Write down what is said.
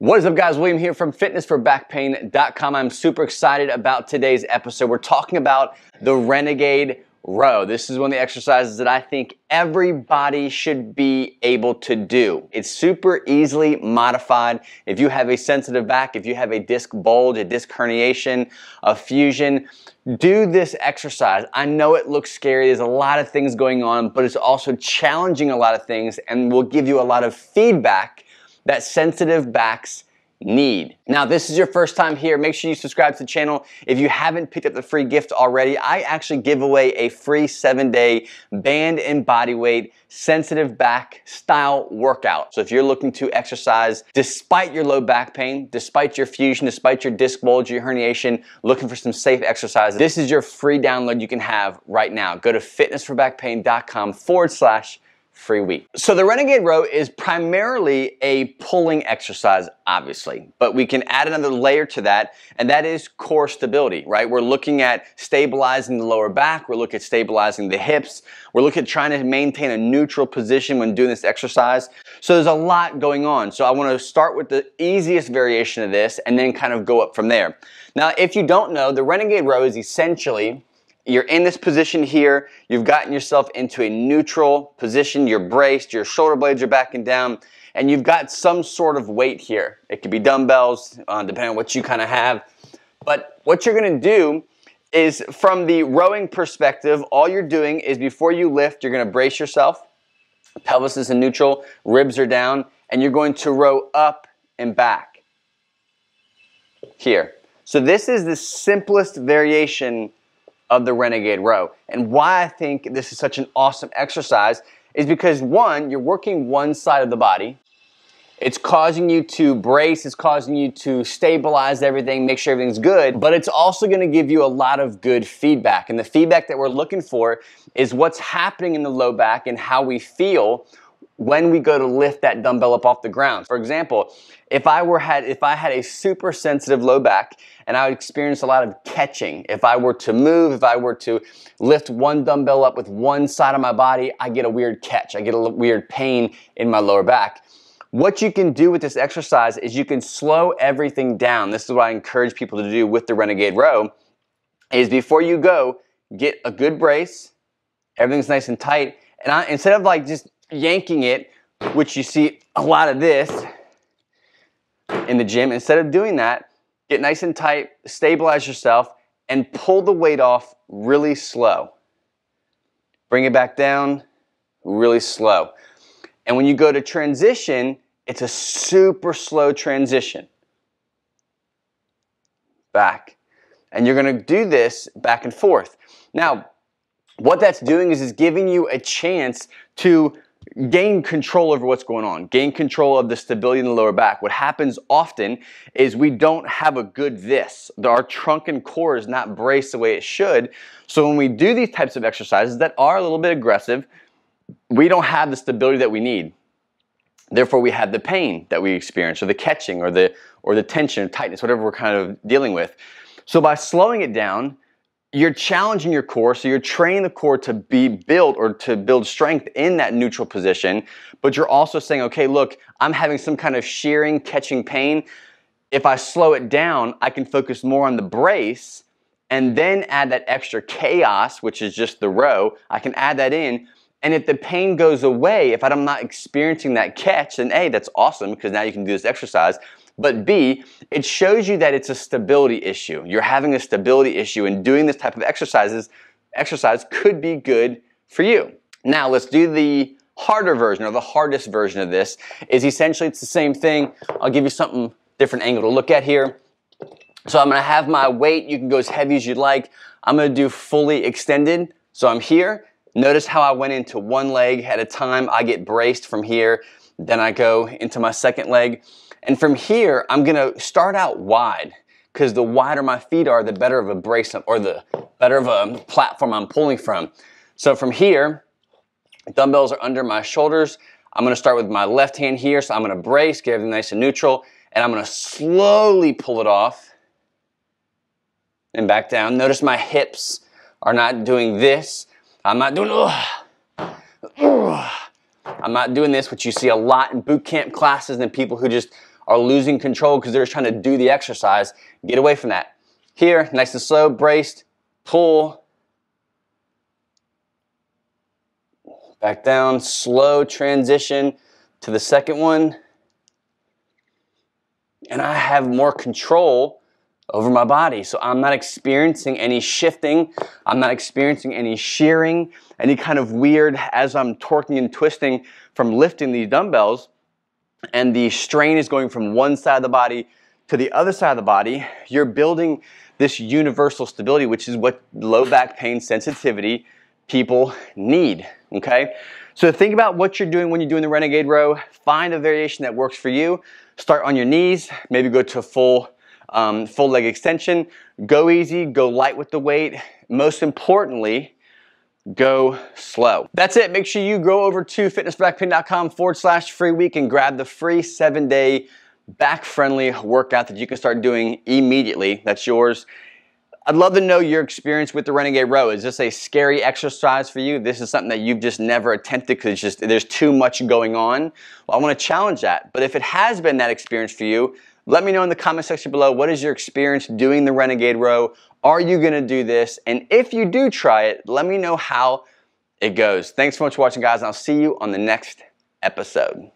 What is up guys, William here from fitnessforbackpain.com. I'm super excited about today's episode. We're talking about the Renegade Row. This is one of the exercises that I think everybody should be able to do. It's super easily modified. If you have a sensitive back, if you have a disc bulge, a disc herniation, a fusion, do this exercise. I know it looks scary. There's a lot of things going on, but it's also challenging a lot of things and will give you a lot of feedback that sensitive backs need. Now, this is your first time here. Make sure you subscribe to the channel. If you haven't picked up the free gift already, I actually give away a free seven day band and body weight sensitive back style workout. So if you're looking to exercise despite your low back pain, despite your fusion, despite your disc bulge, your herniation, looking for some safe exercises, this is your free download you can have right now. Go to fitnessforbackpain.com forward slash free week. So the Renegade Row is primarily a pulling exercise, obviously, but we can add another layer to that, and that is core stability, right? We're looking at stabilizing the lower back, we're looking at stabilizing the hips, we're looking at trying to maintain a neutral position when doing this exercise. So there's a lot going on. So I wanna start with the easiest variation of this and then kind of go up from there. Now, if you don't know, the Renegade Row is essentially you're in this position here, you've gotten yourself into a neutral position, you're braced, your shoulder blades are backing down, and you've got some sort of weight here. It could be dumbbells, uh, depending on what you kind of have. But what you're gonna do is from the rowing perspective, all you're doing is before you lift, you're gonna brace yourself, pelvis is in neutral, ribs are down, and you're going to row up and back. Here. So this is the simplest variation of the Renegade Row. And why I think this is such an awesome exercise is because one, you're working one side of the body. It's causing you to brace, it's causing you to stabilize everything, make sure everything's good, but it's also gonna give you a lot of good feedback. And the feedback that we're looking for is what's happening in the low back and how we feel when we go to lift that dumbbell up off the ground. For example, if I were had if I had a super sensitive low back and I would experience a lot of catching, if I were to move, if I were to lift one dumbbell up with one side of my body, I get a weird catch. I get a weird pain in my lower back. What you can do with this exercise is you can slow everything down. This is what I encourage people to do with the Renegade Row is before you go, get a good brace, everything's nice and tight, and I, instead of like just yanking it, which you see a lot of this in the gym, instead of doing that, get nice and tight, stabilize yourself, and pull the weight off really slow. Bring it back down really slow. And when you go to transition, it's a super slow transition. Back. And you're gonna do this back and forth. Now, what that's doing is it's giving you a chance to gain control over what's going on, gain control of the stability in the lower back. What happens often is we don't have a good this. Our trunk and core is not braced the way it should. So when we do these types of exercises that are a little bit aggressive, we don't have the stability that we need. Therefore, we have the pain that we experience, or the catching, or the or the tension, or tightness, whatever we're kind of dealing with. So by slowing it down, you're challenging your core, so you're training the core to be built or to build strength in that neutral position, but you're also saying, okay, look, I'm having some kind of shearing, catching pain. If I slow it down, I can focus more on the brace and then add that extra chaos, which is just the row. I can add that in. And if the pain goes away, if I'm not experiencing that catch, then hey, that's awesome because now you can do this exercise. But B, it shows you that it's a stability issue. You're having a stability issue and doing this type of exercises, exercise could be good for you. Now let's do the harder version or the hardest version of this is essentially it's the same thing. I'll give you something different angle to look at here. So I'm gonna have my weight, you can go as heavy as you'd like. I'm gonna do fully extended. So I'm here. Notice how I went into one leg at a time. I get braced from here. Then I go into my second leg. And from here, I'm gonna start out wide because the wider my feet are, the better of a brace or the better of a platform I'm pulling from. So from here, dumbbells are under my shoulders. I'm gonna start with my left hand here. So I'm gonna brace, get everything nice and neutral, and I'm gonna slowly pull it off and back down. Notice my hips are not doing this. I'm not doing, ugh, ugh. I'm not doing this, which you see a lot in boot camp classes and people who just are losing control because they're just trying to do the exercise. Get away from that. Here, nice and slow, braced, pull. Back down, slow transition to the second one. And I have more control over my body. So I'm not experiencing any shifting. I'm not experiencing any shearing, any kind of weird as I'm torquing and twisting from lifting these dumbbells. And the strain is going from one side of the body to the other side of the body. You're building this universal stability, which is what low back pain sensitivity people need. Okay? So think about what you're doing when you're doing the renegade row. Find a variation that works for you. Start on your knees, maybe go to full um, full leg extension. Go easy, go light with the weight. Most importantly, go slow. That's it. Make sure you go over to fitnessbackpain.com forward slash free week and grab the free seven day back friendly workout that you can start doing immediately. That's yours. I'd love to know your experience with the Renegade Row. Is this a scary exercise for you? This is something that you've just never attempted because just there's too much going on. Well, I want to challenge that. But if it has been that experience for you, let me know in the comment section below, what is your experience doing the Renegade Row? Are you gonna do this? And if you do try it, let me know how it goes. Thanks so much for watching, guys, and I'll see you on the next episode.